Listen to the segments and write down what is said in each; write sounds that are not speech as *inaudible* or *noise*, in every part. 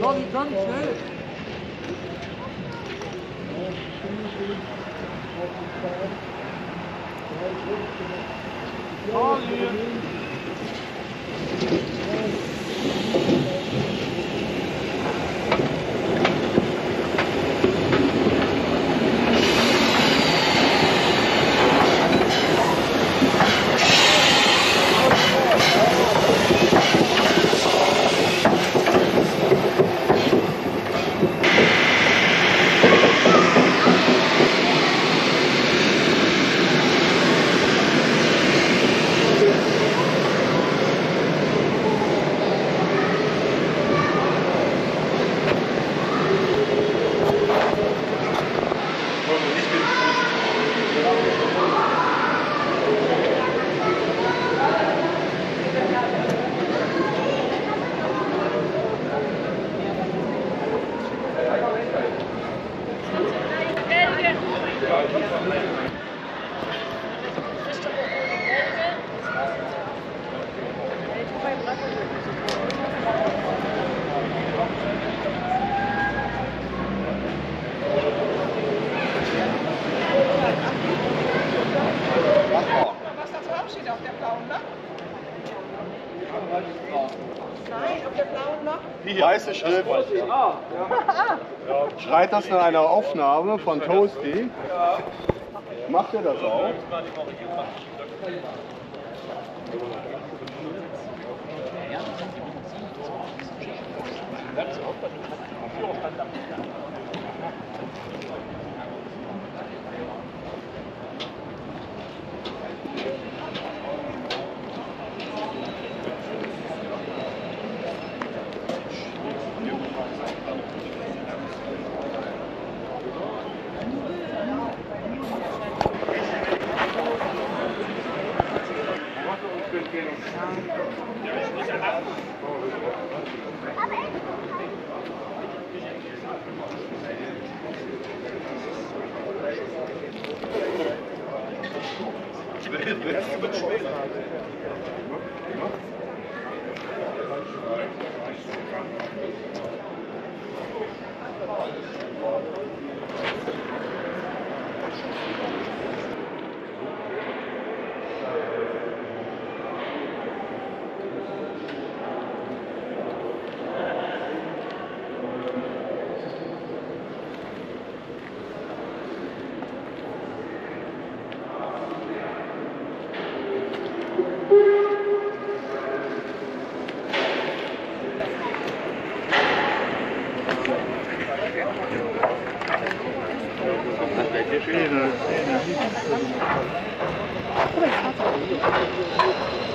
여기 전체 저기 Schritt. Schreit das in einer Aufnahme von Toasty? Macht ihr das auch? Ja, 这个这。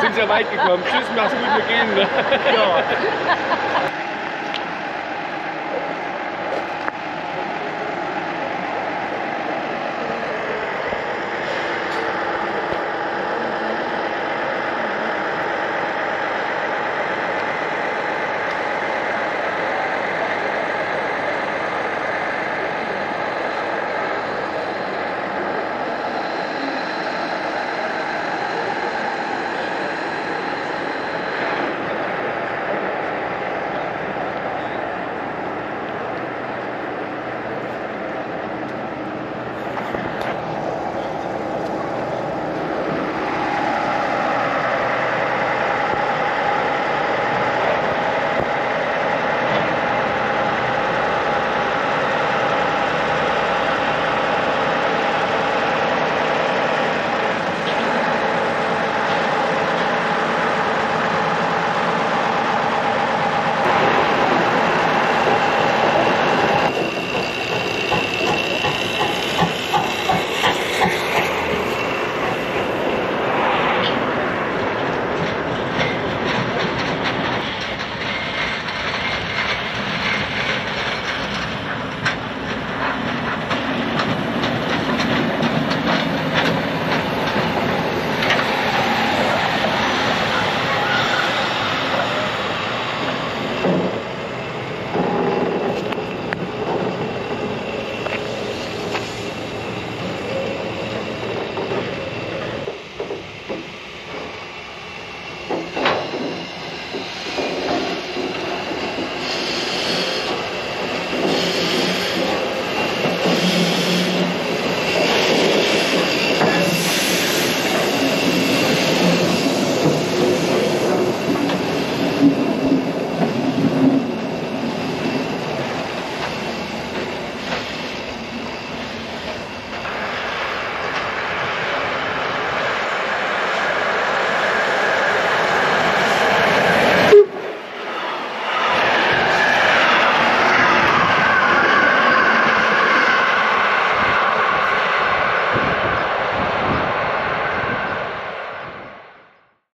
Sind sehr weit gekommen. Tschüss, mach's gut, wir gehen. Ne? *laughs* *laughs* Ja.